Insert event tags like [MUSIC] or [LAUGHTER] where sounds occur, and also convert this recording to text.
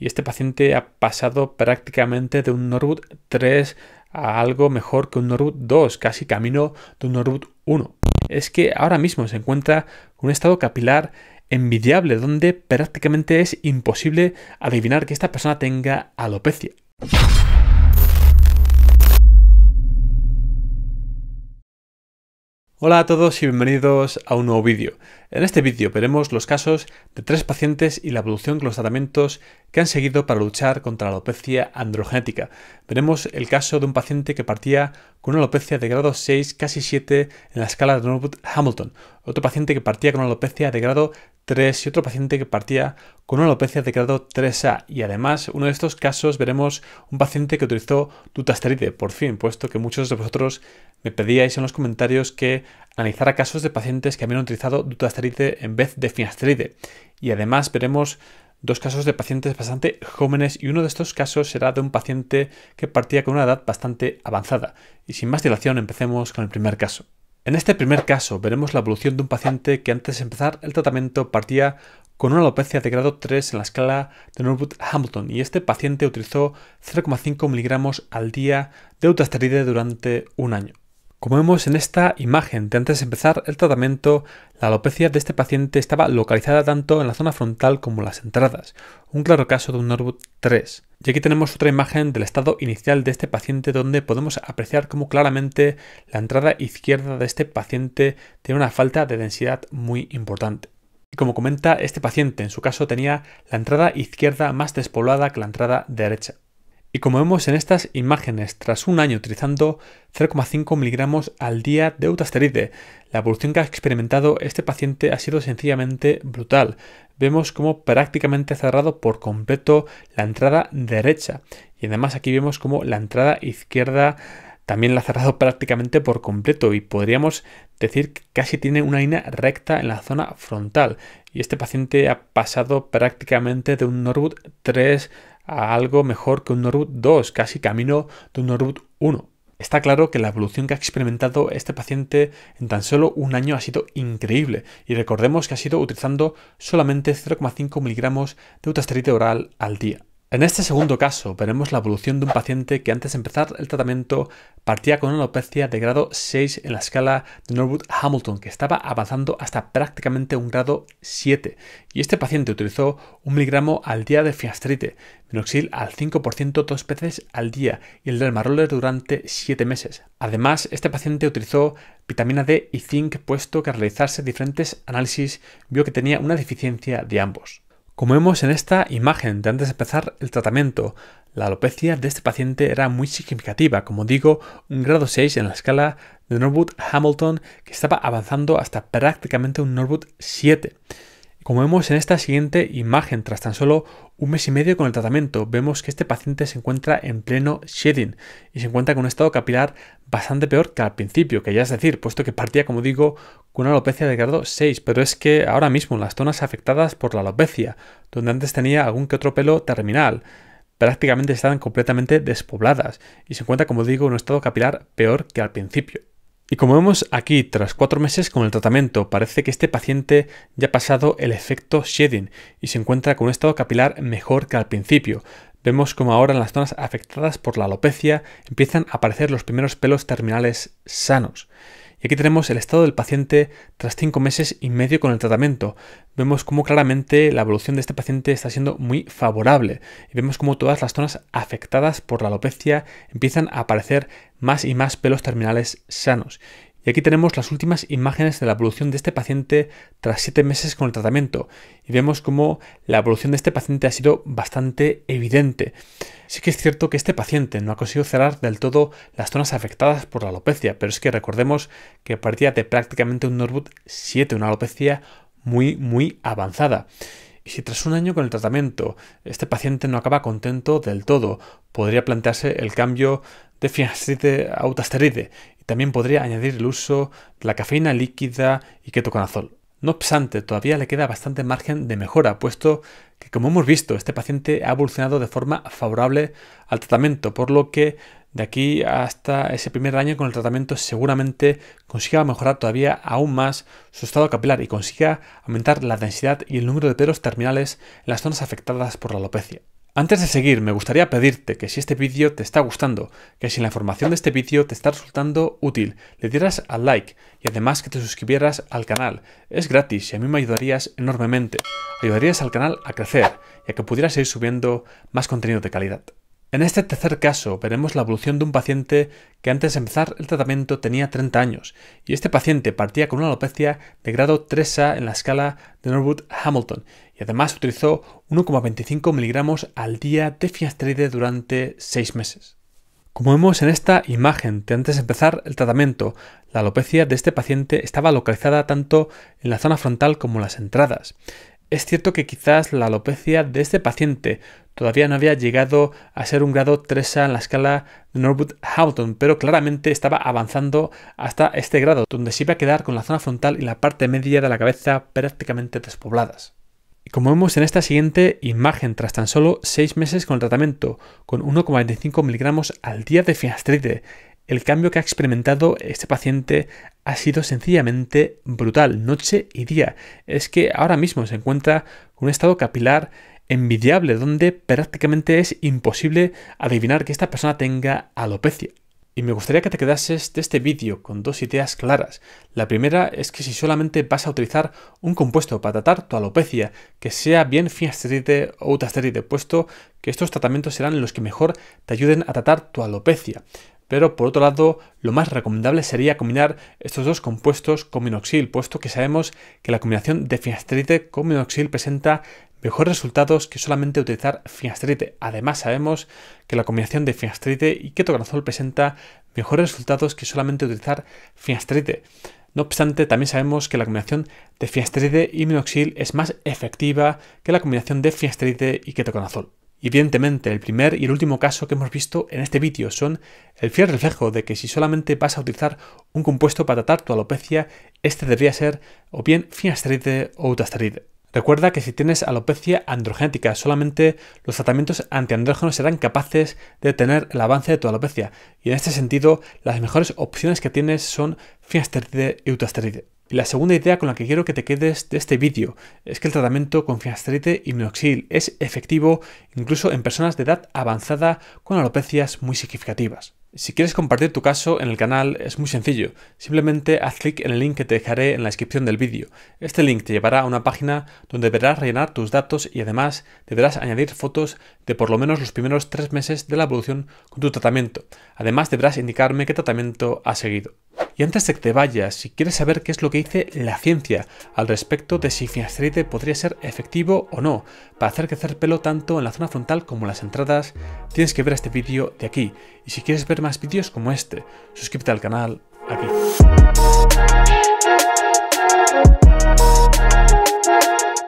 y este paciente ha pasado prácticamente de un Norwood 3 a algo mejor que un Norwood 2, casi camino de un Norwood 1. Es que ahora mismo se encuentra con un estado capilar envidiable donde prácticamente es imposible adivinar que esta persona tenga alopecia. Hola a todos y bienvenidos a un nuevo vídeo. En este vídeo veremos los casos de tres pacientes y la evolución con los tratamientos que han seguido para luchar contra la alopecia androgenética. Veremos el caso de un paciente que partía con una alopecia de grado 6, casi 7 en la escala de Norwood-Hamilton. Otro paciente que partía con una alopecia de grado 3 y otro paciente que partía con una alopecia de grado 3A. Y además, uno de estos casos veremos un paciente que utilizó dutasteride, por fin, puesto que muchos de vosotros me pedíais en los comentarios que analizara casos de pacientes que habían utilizado dutasteride en vez de finasteride. Y además veremos dos casos de pacientes bastante jóvenes y uno de estos casos será de un paciente que partía con una edad bastante avanzada. Y sin más dilación, empecemos con el primer caso. En este primer caso veremos la evolución de un paciente que antes de empezar el tratamiento partía con una alopecia de grado 3 en la escala de Norwood-Hamilton y este paciente utilizó 0,5 miligramos al día de eutasteride durante un año. Como vemos en esta imagen de antes de empezar el tratamiento, la alopecia de este paciente estaba localizada tanto en la zona frontal como en las entradas, un claro caso de un Norwood 3. Y aquí tenemos otra imagen del estado inicial de este paciente donde podemos apreciar cómo claramente la entrada izquierda de este paciente tiene una falta de densidad muy importante. Y como comenta este paciente, en su caso tenía la entrada izquierda más despoblada que la entrada derecha. Y como vemos en estas imágenes, tras un año utilizando 0,5 miligramos al día de eutasteride, la evolución que ha experimentado este paciente ha sido sencillamente brutal. Vemos como prácticamente ha cerrado por completo la entrada derecha. Y además aquí vemos como la entrada izquierda también la ha cerrado [LAUGHS] prácticamente por completo y podríamos decir que casi tiene una línea recta en la zona frontal. Y este paciente ha pasado prácticamente de un Norwood 3 a algo mejor que un Norwood 2, casi camino de un Norwood 1. Está claro que la evolución que ha experimentado este paciente en tan solo un año ha sido increíble y recordemos que ha sido utilizando solamente 0,5 miligramos de utasterite oral al día. En este segundo caso veremos la evolución de un paciente que antes de empezar el tratamiento partía con una alopecia de grado 6 en la escala de Norwood-Hamilton que estaba avanzando hasta prácticamente un grado 7 y este paciente utilizó un miligramo al día de fiastrite, minoxil al 5% dos veces al día y el dermaroller durante 7 meses. Además, este paciente utilizó vitamina D y zinc puesto que al realizarse diferentes análisis vio que tenía una deficiencia de ambos. Como vemos en esta imagen de antes de empezar el tratamiento, la alopecia de este paciente era muy significativa, como digo, un grado 6 en la escala de Norwood-Hamilton que estaba avanzando hasta prácticamente un Norwood 7. Como vemos en esta siguiente imagen, tras tan solo un mes y medio con el tratamiento, vemos que este paciente se encuentra en pleno shedding y se encuentra con un estado capilar bastante peor que al principio, que ya es decir, puesto que partía, como digo, con una alopecia de grado 6, pero es que ahora mismo las zonas afectadas por la alopecia, donde antes tenía algún que otro pelo terminal, prácticamente están completamente despobladas y se encuentra, como digo, en un estado capilar peor que al principio. Y como vemos aquí, tras cuatro meses con el tratamiento, parece que este paciente ya ha pasado el efecto shedding y se encuentra con un estado capilar mejor que al principio. Vemos como ahora en las zonas afectadas por la alopecia empiezan a aparecer los primeros pelos terminales sanos. Y aquí tenemos el estado del paciente tras cinco meses y medio con el tratamiento. Vemos cómo claramente la evolución de este paciente está siendo muy favorable y vemos cómo todas las zonas afectadas por la alopecia empiezan a aparecer más y más pelos terminales sanos. Y aquí tenemos las últimas imágenes de la evolución de este paciente tras 7 meses con el tratamiento. Y vemos cómo la evolución de este paciente ha sido bastante evidente. Sí que es cierto que este paciente no ha conseguido cerrar del todo las zonas afectadas por la alopecia, pero es que recordemos que partía de prácticamente un Norwood 7, una alopecia muy, muy avanzada. Y si tras un año con el tratamiento este paciente no acaba contento del todo, podría plantearse el cambio de finasteride a utasteride también podría añadir el uso de la cafeína líquida y ketoconazol. No obstante, todavía le queda bastante margen de mejora, puesto que, como hemos visto, este paciente ha evolucionado de forma favorable al tratamiento, por lo que de aquí hasta ese primer año con el tratamiento seguramente consiga mejorar todavía aún más su estado capilar y consiga aumentar la densidad y el número de pelos terminales en las zonas afectadas por la alopecia. Antes de seguir, me gustaría pedirte que si este vídeo te está gustando, que si la información de este vídeo te está resultando útil, le dieras al like y además que te suscribieras al canal. Es gratis y a mí me ayudarías enormemente. Ayudarías al canal a crecer y a que pudieras seguir subiendo más contenido de calidad. En este tercer caso veremos la evolución de un paciente que antes de empezar el tratamiento tenía 30 años y este paciente partía con una alopecia de grado 3A en la escala de Norwood-Hamilton y además utilizó 1,25 miligramos al día de finasteride durante 6 meses. Como vemos en esta imagen de antes de empezar el tratamiento, la alopecia de este paciente estaba localizada tanto en la zona frontal como en las entradas. Es cierto que quizás la alopecia de este paciente todavía no había llegado a ser un grado 3A en la escala de Norwood-Hamilton, pero claramente estaba avanzando hasta este grado, donde se iba a quedar con la zona frontal y la parte media de la cabeza prácticamente despobladas. Y como vemos en esta siguiente imagen, tras tan solo 6 meses con el tratamiento, con 1,25 miligramos al día de finasteride, el cambio que ha experimentado este paciente ha sido sencillamente brutal, noche y día. Es que ahora mismo se encuentra con un estado capilar envidiable, donde prácticamente es imposible adivinar que esta persona tenga alopecia. Y me gustaría que te quedases de este vídeo con dos ideas claras. La primera es que si solamente vas a utilizar un compuesto para tratar tu alopecia, que sea bien finasteride o utasteride, puesto que estos tratamientos serán los que mejor te ayuden a tratar tu alopecia pero por otro lado lo más recomendable sería combinar estos dos compuestos con minoxil, puesto que sabemos que la combinación de finasteride con minoxil presenta mejores resultados que solamente utilizar finasteride. Además sabemos que la combinación de finasteride y ketoconazol presenta mejores resultados que solamente utilizar finasteride. No obstante, también sabemos que la combinación de finasteride y minoxil es más efectiva que la combinación de finasteride y ketoconazol. Y evidentemente el primer y el último caso que hemos visto en este vídeo son el fiel reflejo de que si solamente vas a utilizar un compuesto para tratar tu alopecia, este debería ser o bien finasteride o utasteride. Recuerda que si tienes alopecia androgénica, solamente los tratamientos antiandrógenos serán capaces de detener el avance de tu alopecia. Y en este sentido, las mejores opciones que tienes son finasteride y utasteride. Y la segunda idea con la que quiero que te quedes de este vídeo es que el tratamiento con finasteride y minoxidil es efectivo incluso en personas de edad avanzada con alopecias muy significativas. Si quieres compartir tu caso en el canal es muy sencillo, simplemente haz clic en el link que te dejaré en la descripción del vídeo. Este link te llevará a una página donde deberás rellenar tus datos y además deberás añadir fotos de por lo menos los primeros tres meses de la evolución con tu tratamiento. Además deberás indicarme qué tratamiento has seguido. Y antes de que te vayas, si quieres saber qué es lo que dice la ciencia al respecto de si finasteride podría ser efectivo o no para hacer crecer pelo tanto en la zona frontal como en las entradas, tienes que ver este vídeo de aquí. Y si quieres ver más vídeos como este, suscríbete al canal aquí.